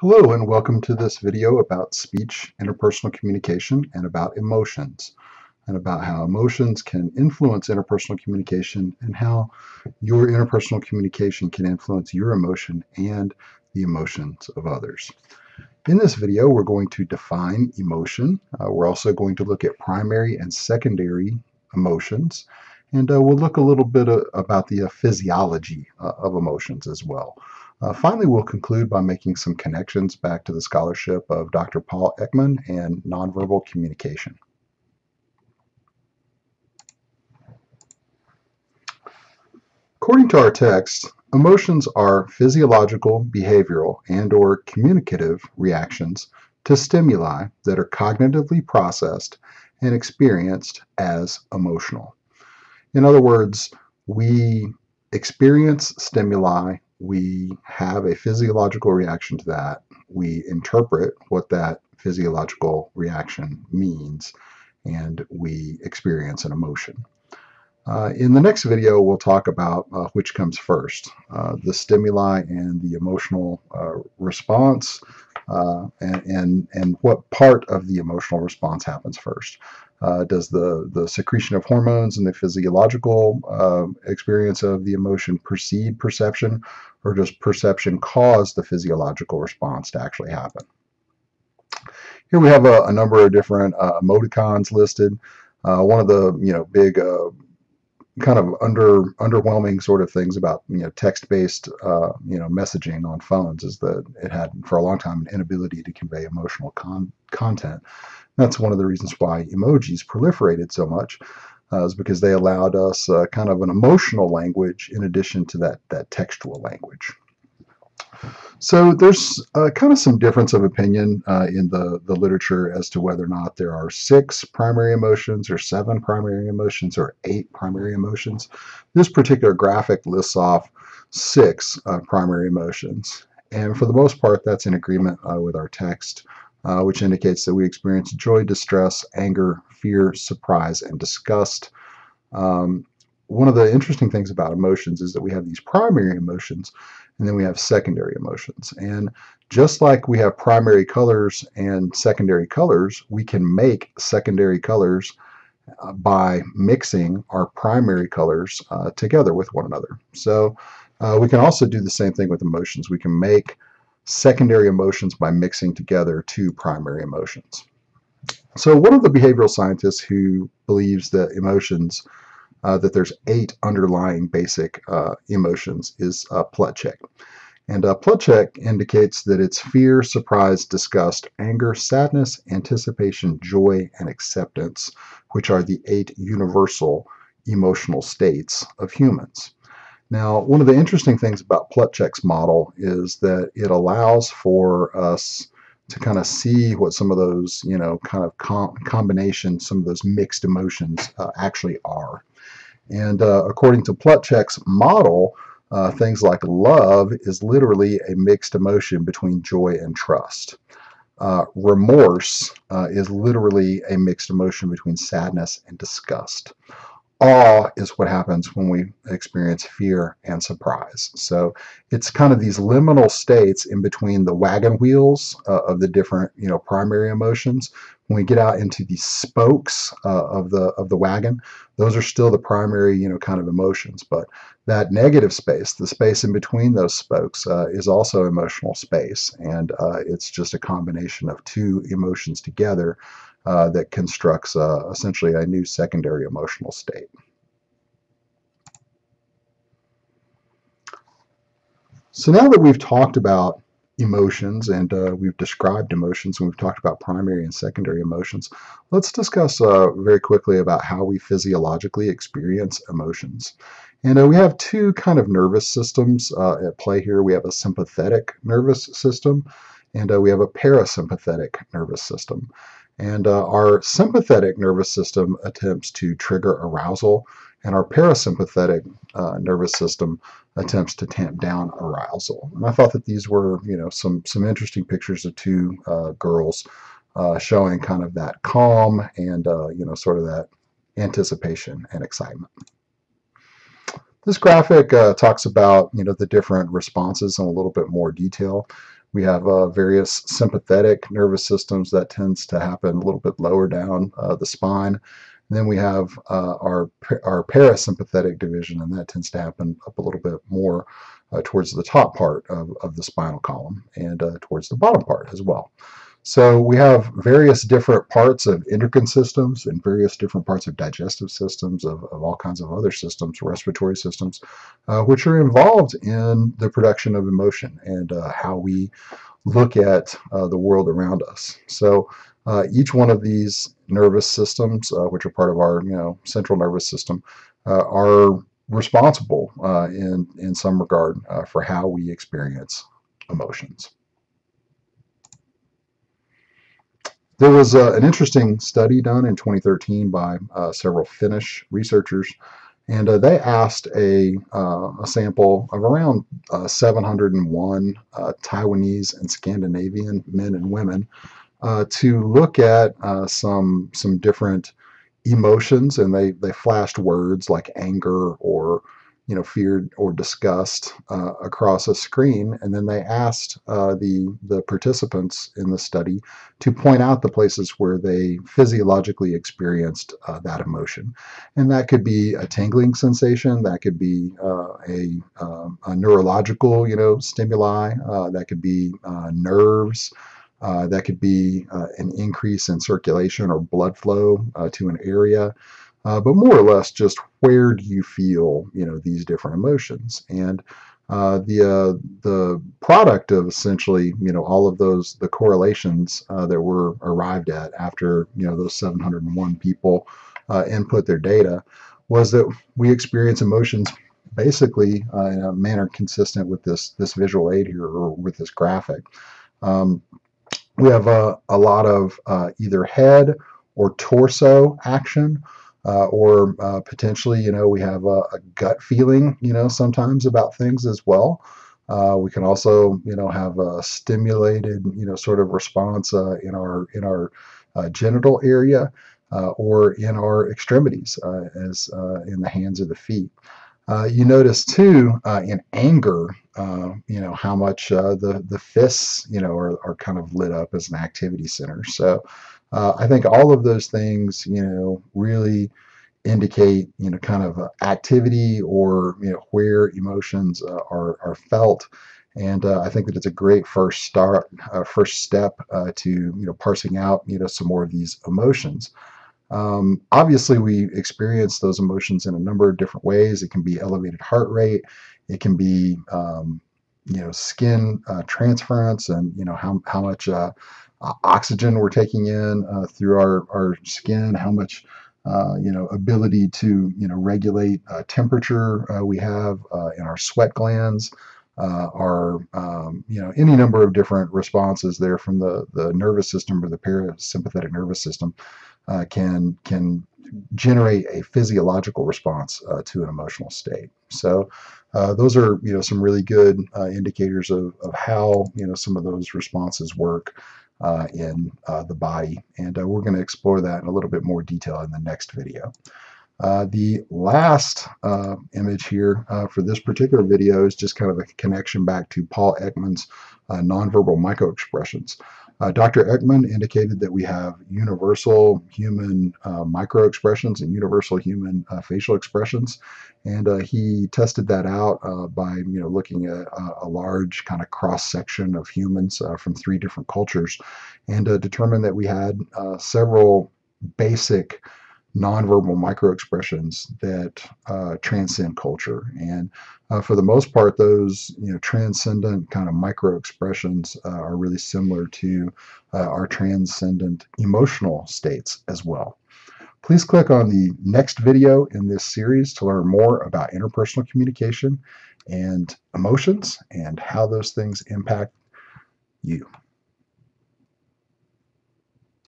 Hello and welcome to this video about speech, interpersonal communication, and about emotions, and about how emotions can influence interpersonal communication and how your interpersonal communication can influence your emotion and the emotions of others. In this video, we're going to define emotion. Uh, we're also going to look at primary and secondary emotions, and uh, we'll look a little bit uh, about the physiology uh, of emotions as well. Uh, finally, we'll conclude by making some connections back to the scholarship of Dr. Paul Ekman and nonverbal communication. According to our text, emotions are physiological, behavioral, and or communicative reactions to stimuli that are cognitively processed and experienced as emotional. In other words, we experience stimuli we have a physiological reaction to that. We interpret what that physiological reaction means, and we experience an emotion. Uh, in the next video, we'll talk about uh, which comes first, uh, the stimuli and the emotional uh, response, uh, and, and, and what part of the emotional response happens first. Uh, does the, the secretion of hormones and the physiological uh, experience of the emotion precede perception, or does perception cause the physiological response to actually happen? Here we have a, a number of different uh, emoticons listed. Uh, one of the you know big uh, kind of under underwhelming sort of things about you know text-based uh, you know messaging on phones is that it had for a long time an inability to convey emotional con content. That's one of the reasons why emojis proliferated so much, uh, is because they allowed us uh, kind of an emotional language in addition to that, that textual language. So there's uh, kind of some difference of opinion uh, in the, the literature as to whether or not there are six primary emotions or seven primary emotions or eight primary emotions. This particular graphic lists off six uh, primary emotions. And for the most part, that's in agreement uh, with our text uh, which indicates that we experience joy, distress, anger, fear, surprise, and disgust. Um, one of the interesting things about emotions is that we have these primary emotions and then we have secondary emotions. And just like we have primary colors and secondary colors, we can make secondary colors uh, by mixing our primary colors uh, together with one another. So uh, we can also do the same thing with emotions. We can make secondary emotions by mixing together two primary emotions. So one of the behavioral scientists who believes that emotions, uh, that there's eight underlying basic uh, emotions is uh, Plutchik. And uh, Plutchik indicates that it's fear, surprise, disgust, anger, sadness, anticipation, joy, and acceptance, which are the eight universal emotional states of humans. Now, one of the interesting things about Plutchik's model is that it allows for us to kind of see what some of those, you know, kind of com combinations, some of those mixed emotions uh, actually are. And uh, according to Plutchik's model, uh, things like love is literally a mixed emotion between joy and trust. Uh, remorse uh, is literally a mixed emotion between sadness and disgust awe is what happens when we experience fear and surprise. So it's kind of these liminal states in between the wagon wheels uh, of the different, you know, primary emotions. When we get out into the spokes uh, of the of the wagon, those are still the primary, you know, kind of emotions. But that negative space, the space in between those spokes, uh, is also emotional space, and uh, it's just a combination of two emotions together uh, that constructs uh, essentially a new secondary emotional state. So now that we've talked about emotions and uh, we've described emotions and we've talked about primary and secondary emotions, let's discuss uh, very quickly about how we physiologically experience emotions. And uh, we have two kind of nervous systems uh, at play here. We have a sympathetic nervous system and uh, we have a parasympathetic nervous system. And uh, our sympathetic nervous system attempts to trigger arousal, and our parasympathetic uh, nervous system attempts to tamp down arousal. And I thought that these were, you know, some some interesting pictures of two uh, girls uh, showing kind of that calm and, uh, you know, sort of that anticipation and excitement. This graphic uh, talks about, you know, the different responses in a little bit more detail. We have uh, various sympathetic nervous systems that tends to happen a little bit lower down uh, the spine. And then we have uh, our, our parasympathetic division, and that tends to happen up a little bit more uh, towards the top part of, of the spinal column and uh, towards the bottom part as well. So we have various different parts of endocrine systems and various different parts of digestive systems, of, of all kinds of other systems, respiratory systems, uh, which are involved in the production of emotion and uh, how we look at uh, the world around us. So uh, each one of these nervous systems, uh, which are part of our you know central nervous system, uh, are responsible in, in some regard for how we experience emotions. There was uh, an interesting study done in 2013 by uh, several Finnish researchers, and uh, they asked a, uh, a, sample of around uh, 701 uh, Taiwanese and Scandinavian men and women to look at some some different emotions, and they they flashed words like anger or you know, feared or disgust uh, across a screen, and then they asked uh, the the participants in the study to point out the places where they physiologically experienced uh, that emotion, and that could be a tingling sensation, that could be uh, a, um, a, neurological, you know, stimuli, uh, that could be uh, nerves. that could be an increase in circulation or blood flow to an area uh, but more or less just where do you feel you know these different emotions and uh, the uh, the product of essentially you know all of those the correlations uh, that were arrived at after you know those 701 people uh, input their data was that we experience emotions basically uh, in a manner consistent with this this visual aid here or with this graphic. Um, we have a, a lot of either head or torso action uh, or uh, potentially, you know, we have a, a, gut feeling, you know, sometimes about things as well. Uh, we can also, you know, have a stimulated, you know, sort of response uh, in our in our uh, genital area uh, or in our extremities, as in the hands or the feet. you notice too in anger, you know, how much the the fists, you know, are, are kind of lit up as an activity center. So uh, I think all of those things, you know, really indicate, you know, kind of activity or, you know, where emotions uh, are, are felt. And uh, I think that it's a great first start, uh, first step uh, to, you know, parsing out, you know, some more of these emotions. Um, obviously, we experience those emotions in a number of different ways. It can be elevated heart rate. It can be, um, you know, skin uh, transference and, you know, how, how much uh, oxygen we're taking in uh, through our, our skin, how much uh, you know ability to you know regulate uh, temperature uh, we have uh, in our sweat glands, our um, you know any number of different responses there from the the nervous system or the parasympathetic nervous system can can generate a physiological response to an emotional state. So. Uh, those are you know some really good uh, indicators of, of how you know some of those responses work uh, in uh, the body. And uh, we're going to explore that in a little bit more detail in the next video. Uh, the last uh, image here uh, for this particular video is just kind of a connection back to Paul Ekman's nonverbal microexpressions. Uh, Dr. Ekman indicated that we have universal human uh, microexpressions and universal human uh, facial expressions, and uh, he tested that out uh, by you know looking at a large kind of cross section of humans uh, from three different cultures, and determined that we had several basic nonverbal microexpressions that uh, transcend culture. And uh, for the most part, those you know transcendent kind of microexpressions uh, are really similar to uh, our transcendent emotional states as well. Please click on the next video in this series to learn more about interpersonal communication and emotions and how those things impact you.